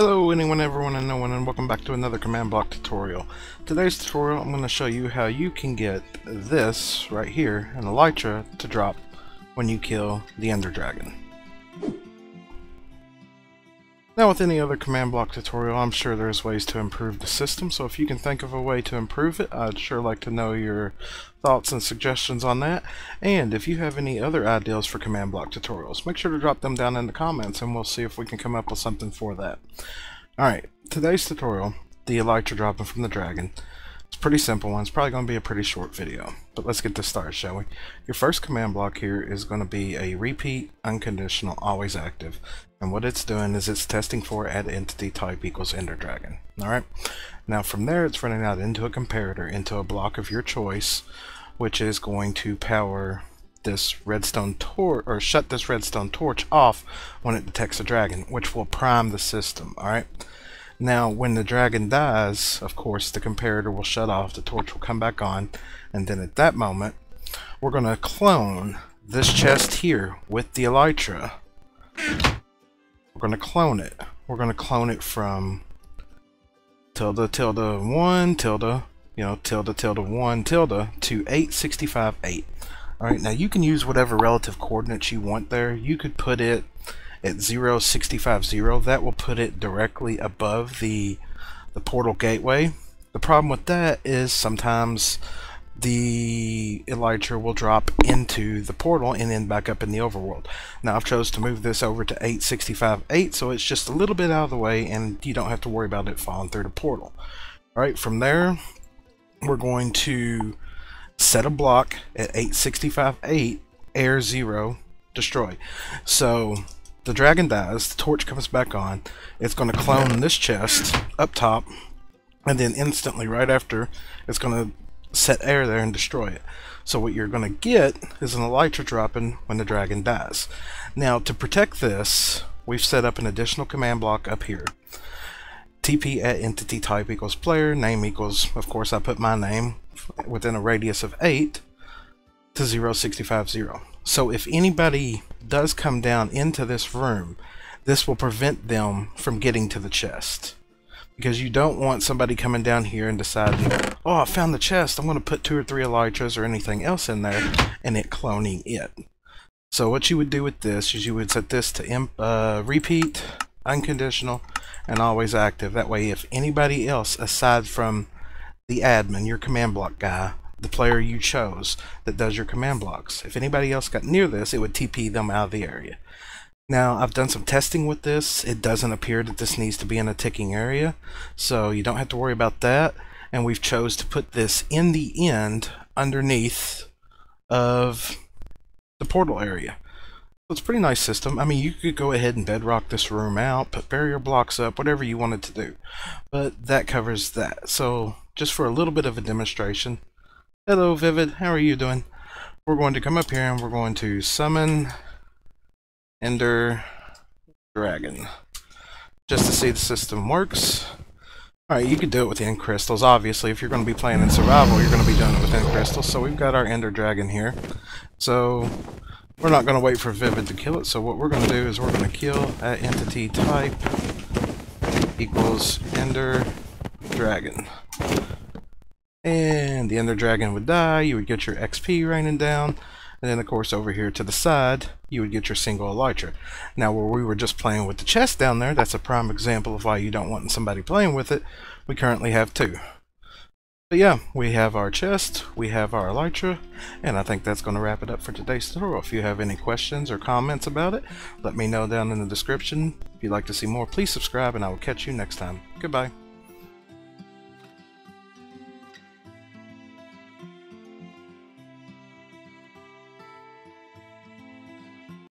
Hello anyone, everyone, and no one, and welcome back to another command block tutorial. Today's tutorial I'm going to show you how you can get this right here, an Elytra, to drop when you kill the Ender Dragon. Now with any other command block tutorial, I'm sure there's ways to improve the system, so if you can think of a way to improve it, I'd sure like to know your thoughts and suggestions on that. And if you have any other ideas for command block tutorials, make sure to drop them down in the comments and we'll see if we can come up with something for that. Alright, today's tutorial, the Elytra dropping from the dragon, it's pretty simple one. It's probably going to be a pretty short video. But let's get this started, shall we? Your first command block here is going to be a repeat unconditional always active. And what it's doing is it's testing for at entity type equals ender dragon. Alright? Now from there it's running out into a comparator, into a block of your choice, which is going to power this redstone torch or shut this redstone torch off when it detects a dragon, which will prime the system. Alright? Now, when the dragon dies, of course, the comparator will shut off, the torch will come back on, and then at that moment, we're going to clone this chest here with the Elytra. We're going to clone it. We're going to clone it from tilde tilde 1 tilde, you know, tilde tilde 1 tilde to 865 8. Alright, now you can use whatever relative coordinates you want there. You could put it at 0650 that will put it directly above the the portal gateway the problem with that is sometimes the Elytra will drop into the portal and then back up in the overworld. Now I've chose to move this over to 865.8 so it's just a little bit out of the way and you don't have to worry about it falling through the portal. Alright, from there we're going to set a block at 865.8 air 0 destroy. So the dragon dies, the torch comes back on, it's going to clone this chest up top, and then instantly right after, it's going to set air there and destroy it. So what you're going to get is an elytra dropping when the dragon dies. Now to protect this, we've set up an additional command block up here. TP at entity type equals player, name equals, of course I put my name within a radius of 8 to 0650. So if anybody does come down into this room, this will prevent them from getting to the chest. Because you don't want somebody coming down here and deciding, oh, I found the chest, I'm going to put two or three elytras or anything else in there, and it cloning it. So what you would do with this is you would set this to imp, uh, repeat, unconditional, and always active. That way if anybody else aside from the admin, your command block guy, the player you chose that does your command blocks. If anybody else got near this, it would TP them out of the area. Now, I've done some testing with this. It doesn't appear that this needs to be in a ticking area, so you don't have to worry about that. And we've chose to put this in the end underneath of the portal area. So it's a pretty nice system. I mean, you could go ahead and bedrock this room out, put barrier blocks up, whatever you wanted to do. But that covers that. So just for a little bit of a demonstration, Hello Vivid, how are you doing? We're going to come up here and we're going to summon Ender Dragon. Just to see the system works. Alright, you could do it with end crystals. Obviously, if you're going to be playing in survival, you're going to be doing it with end crystals. So we've got our Ender Dragon here. So we're not going to wait for Vivid to kill it. So what we're going to do is we're going to kill at entity type equals Ender Dragon. And the Ender Dragon would die, you would get your XP raining down, and then of course over here to the side, you would get your single Elytra. Now where we were just playing with the chest down there, that's a prime example of why you don't want somebody playing with it. We currently have two. But yeah, we have our chest, we have our Elytra, and I think that's going to wrap it up for today's tutorial. If you have any questions or comments about it, let me know down in the description. If you'd like to see more, please subscribe, and I will catch you next time. Goodbye.